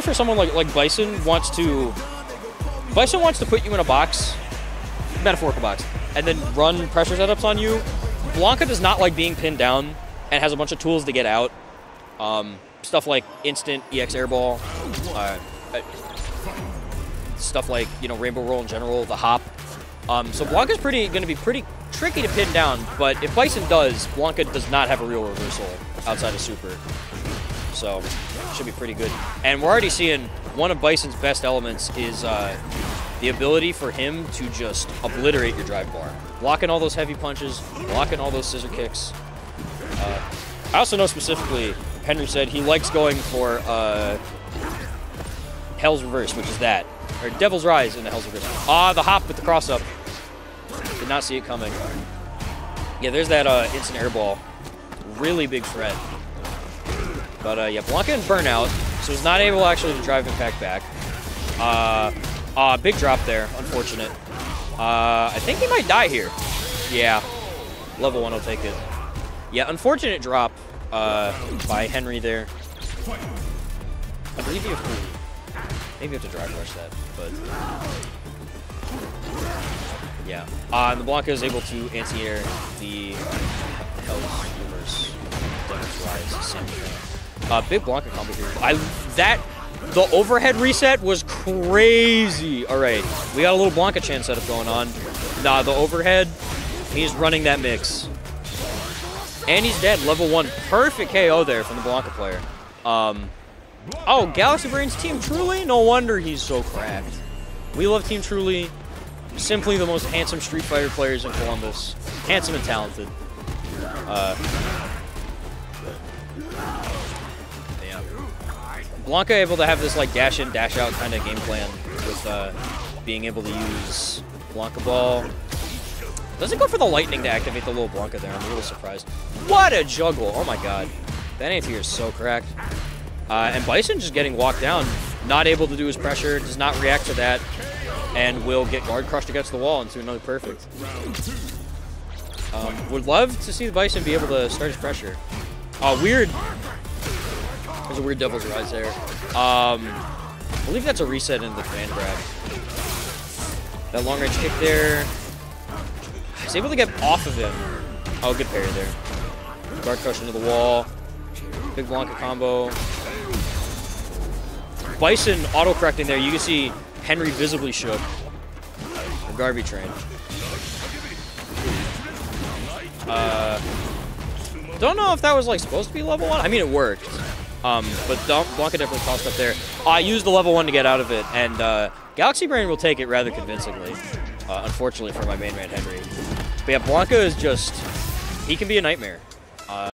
for someone like like Bison wants to Bison wants to put you in a box, metaphorical box, and then run pressure setups on you. Blanka does not like being pinned down and has a bunch of tools to get out. Um, stuff like instant EX airball, uh, uh, stuff like you know rainbow roll in general, the hop. Um, so Blanka's pretty going to be pretty tricky to pin down, but if Bison does, Blanka does not have a real reversal outside of super. So should be pretty good. And we're already seeing one of Bison's best elements is uh, the ability for him to just obliterate your drive bar. Blocking all those heavy punches, blocking all those scissor kicks. Uh, I also know specifically, Henry said he likes going for uh, Hell's Reverse, which is that. Or Devil's Rise in the Hell's Reverse. Ah, the hop with the cross up. Did not see it coming. Yeah, there's that uh, instant airball. Really big threat. But uh, yeah, Blanka and Burnout, so he's not able actually to drive Impact back. Uh, uh, big drop there, unfortunate. Uh, I think he might die here. Yeah, level one will take it. Yeah, unfortunate drop uh, by Henry there. I believe you have to, maybe you have to drive rush that, but yeah. Uh, and the Blanka is able to anti-air the Hell's Devil's Rise, same thing. Uh, big Blanka combo here. I that the overhead reset was crazy. All right, we got a little Blanka chance setup going on. Nah, the overhead, he's running that mix. And he's dead, level one. Perfect KO there from the Blanka player. Um, oh, Galaxy Brains Team Truly? No wonder he's so cracked. We love Team Truly. Simply the most handsome Street Fighter players in Columbus. Handsome and talented. Uh. Blanka able to have this like dash in, dash out kind of game plan with uh, being able to use Blanka Ball. Doesn't go for the lightning to activate the little Blanka there. I'm a little surprised. What a juggle! Oh my god. That anti is so cracked. Uh, and Bison just getting walked down. Not able to do his pressure. Does not react to that. And will get guard crushed against the wall into another perfect. Um, would love to see the Bison be able to start his pressure. Uh, weird. There's a weird Devil's Rise there. Um, I believe that's a reset in the fan grab. That long range kick there. He's able to get off of him. Oh, good parry there. Guard crush into the wall. Big Blanka combo. Bison auto-correcting there. You can see Henry visibly shook. The GarvyTrain. Uh, don't know if that was like supposed to be level one. I mean, it worked. Um, but Blanka definitely tossed up there. I used the level one to get out of it, and uh, Galaxy Brain will take it rather convincingly. Uh, unfortunately for my main man Henry. But yeah, Blanka is just, he can be a nightmare.